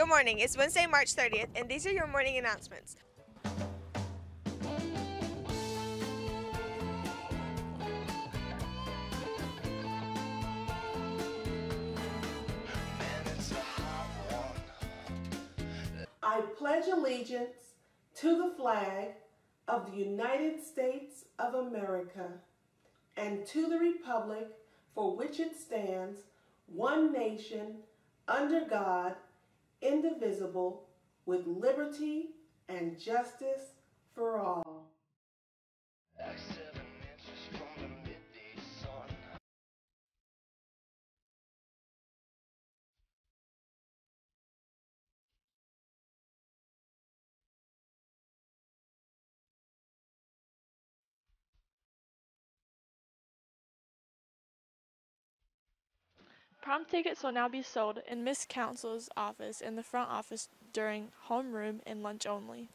Good morning. It's Wednesday, March 30th, and these are your morning announcements. I pledge allegiance to the flag of the United States of America and to the republic for which it stands, one nation, under God, indivisible, with liberty and justice for all. Prom tickets will now be sold in Miss Council's office in the front office during homeroom and lunch only.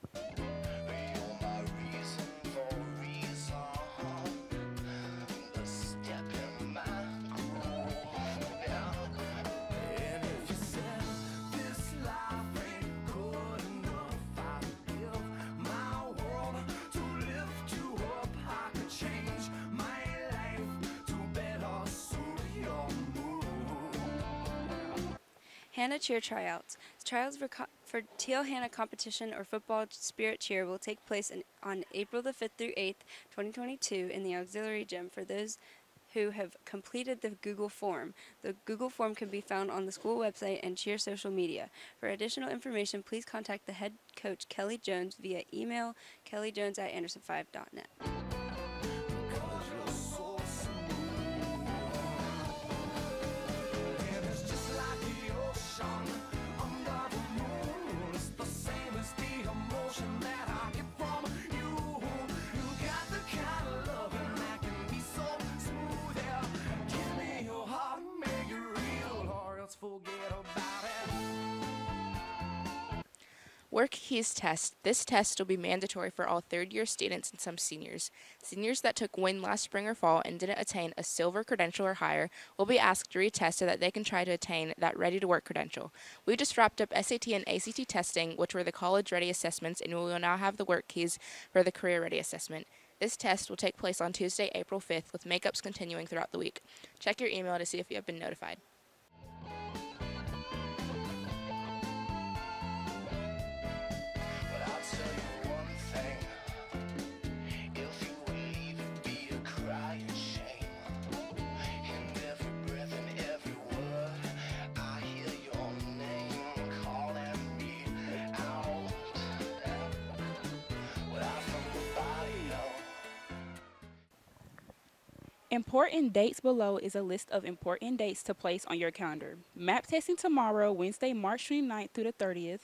Hanna Cheer Tryouts. Trials for, for TL Hanna competition or football spirit cheer will take place in, on April the 5th through 8th, 2022 in the auxiliary gym for those who have completed the Google form. The Google form can be found on the school website and cheer social media. For additional information, please contact the head coach Kelly Jones via email kellyjones at anderson5.net. Work Keys Test. This test will be mandatory for all third year students and some seniors. Seniors that took WIN last spring or fall and didn't attain a silver credential or higher will be asked to retest so that they can try to attain that ready to work credential. We just wrapped up SAT and ACT testing, which were the college ready assessments, and we will now have the work keys for the career ready assessment. This test will take place on Tuesday, April 5th, with makeups continuing throughout the week. Check your email to see if you have been notified. Important dates below is a list of important dates to place on your calendar. Map testing tomorrow, Wednesday, March 29th through the 30th.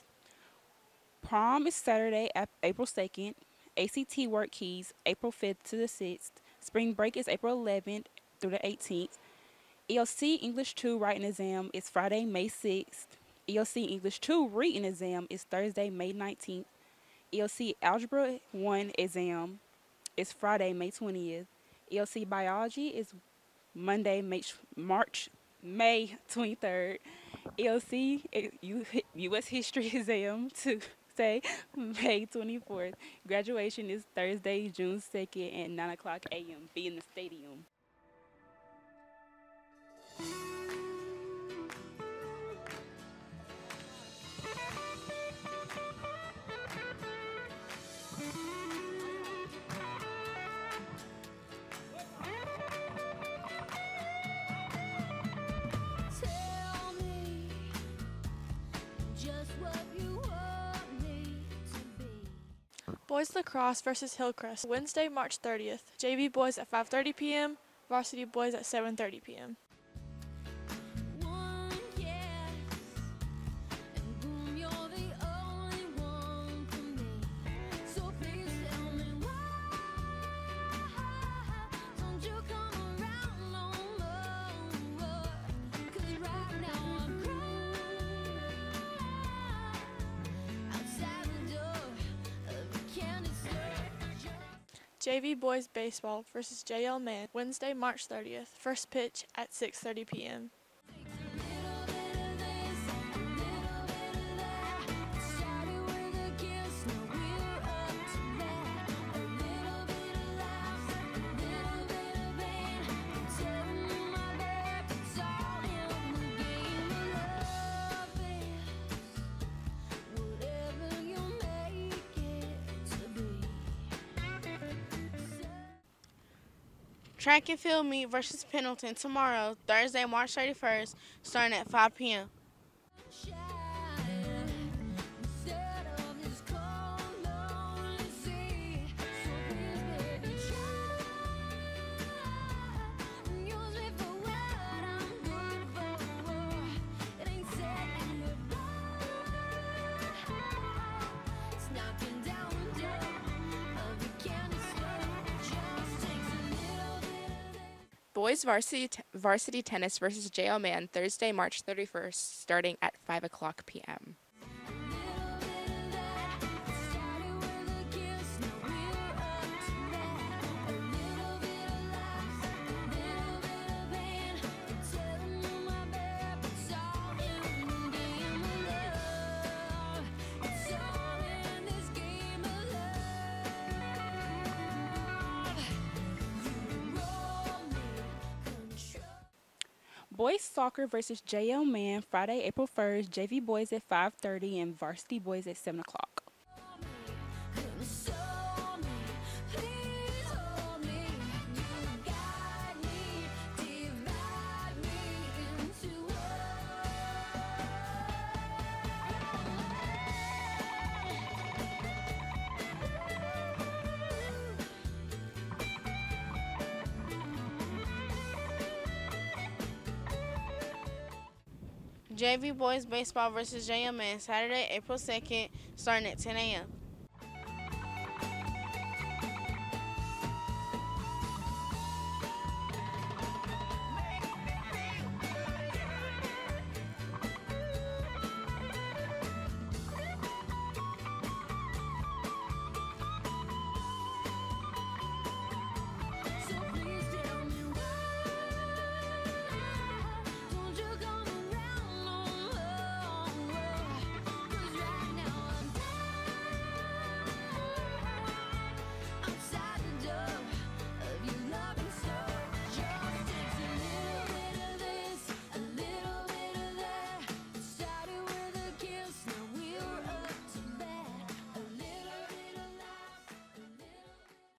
Prom is Saturday, April 2nd. ACT work keys, April 5th to the 6th. Spring break is April 11th through the 18th. ELC English 2 writing exam is Friday, May 6th. ELC English 2 reading exam is Thursday, May 19th. ELC Algebra 1 exam is Friday, May 20th. ELC Biology is Monday, March, May 23rd. ELC U.S. History exam to say May 24th. Graduation is Thursday, June 2nd at 9 o'clock a.m. Be in the stadium. Boys lacrosse versus Hillcrest, Wednesday, March 30th. JV boys at 5:30 p.m., varsity boys at 7:30 p.m. JV Boys Baseball versus JL Mann, Wednesday, March 30th. First pitch at 6.30 p.m. Track and field meet versus Pendleton tomorrow, Thursday, March 31st, starting at 5 p.m. Boys varsity, t- varsity tennis versus JL Mann Thursday, March 31st, starting at 5 o'clock p.m. Boys soccer versus JL Mann Friday, April 1st. JV boys at 5:30 and varsity boys at 7 o'clock. JV Boys Baseball versus JMN Saturday, April 2nd, starting at 10 a.m.